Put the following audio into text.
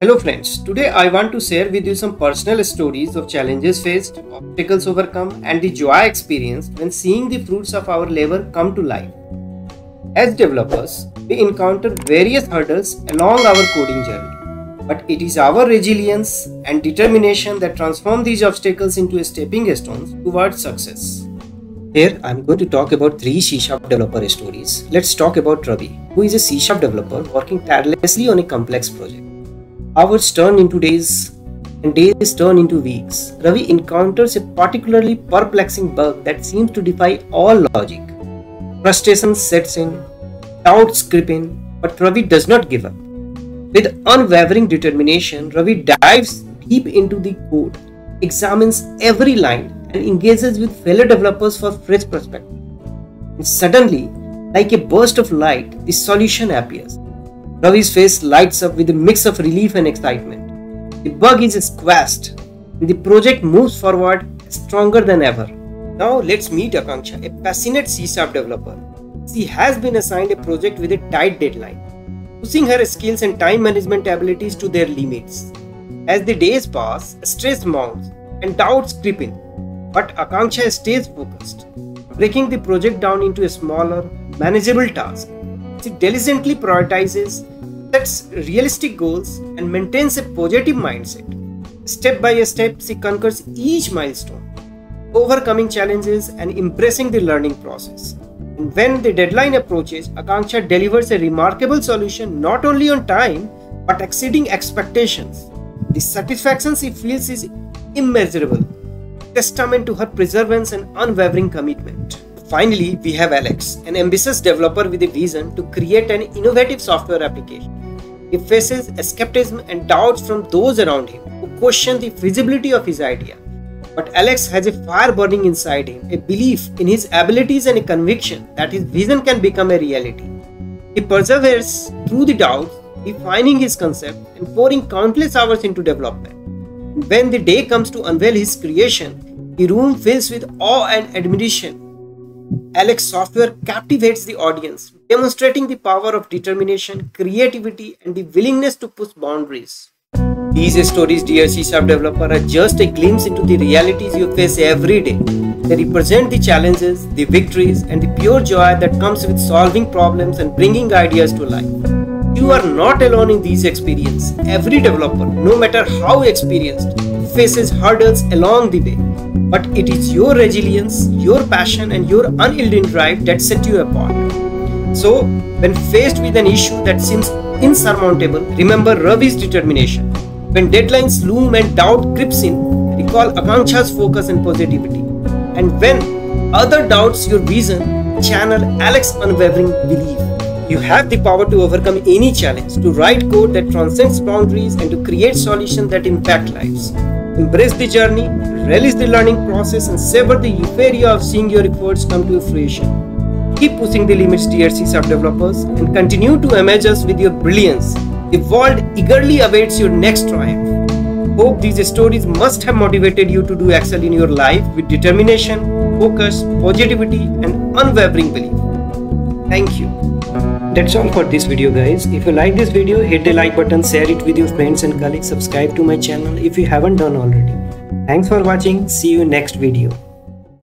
Hello friends, today I want to share with you some personal stories of challenges faced, obstacles overcome and the joy experienced when seeing the fruits of our labor come to life. As developers, we encounter various hurdles along our coding journey, but it is our resilience and determination that transform these obstacles into stepping stones towards success. Here I am going to talk about three C Sharp developer stories. Let's talk about Ravi, who is a C Sharp developer working tirelessly on a complex project. Hours turn into days and days turn into weeks. Ravi encounters a particularly perplexing bug that seems to defy all logic. Frustration sets in, doubts creep in, but Ravi does not give up. With unwavering determination, Ravi dives deep into the code, examines every line, and engages with fellow developers for fresh perspective. And suddenly, like a burst of light, the solution appears. Ravi's face lights up with a mix of relief and excitement. The bug is squashed and the project moves forward stronger than ever. Now let's meet Akanksha, a passionate C Sharp developer. She has been assigned a project with a tight deadline, pushing her skills and time management abilities to their limits. As the days pass, stress mounts and doubts creep in, but Akanksha stays focused, breaking the project down into a smaller, manageable task she diligently prioritizes, sets realistic goals, and maintains a positive mindset. Step by step, she conquers each milestone, overcoming challenges and embracing the learning process. And when the deadline approaches, Akanksha delivers a remarkable solution not only on time but exceeding expectations. The satisfaction she feels is immeasurable, testament to her perseverance and unwavering commitment. Finally, we have Alex, an ambitious developer with a vision to create an innovative software application. He faces skepticism and doubts from those around him who question the feasibility of his idea. But Alex has a fire burning inside him, a belief in his abilities and a conviction that his vision can become a reality. He perseveres through the doubts, refining his concept and pouring countless hours into development. When the day comes to unveil his creation, the room fills with awe and admiration Alex software captivates the audience, demonstrating the power of determination, creativity, and the willingness to push boundaries. These stories, dear C Sharp developer, are just a glimpse into the realities you face every day. They represent the challenges, the victories, and the pure joy that comes with solving problems and bringing ideas to life. You are not alone in these experiences. Every developer, no matter how experienced, faces hurdles along the way. But it is your resilience, your passion, and your unyielding drive that set you apart. So, when faced with an issue that seems insurmountable, remember Ravi's determination. When deadlines loom and doubt creeps in, recall Akanksha's focus and positivity. And when other doubts your vision, channel Alex's unwavering belief. You have the power to overcome any challenge, to write code that transcends boundaries, and to create solutions that impact lives. Embrace the journey, relish the learning process, and savor the euphoria of seeing your efforts come to fruition. Keep pushing the limits, dear C Sharp developers, and continue to amaze us with your brilliance. The world eagerly awaits your next triumph. Hope these stories must have motivated you to do excel in your life with determination, focus, positivity, and unwavering belief. Thank you. That's all for this video guys. If you like this video, hit the like button, share it with your friends and colleagues, subscribe to my channel if you haven't done already. Thanks for watching. See you next video.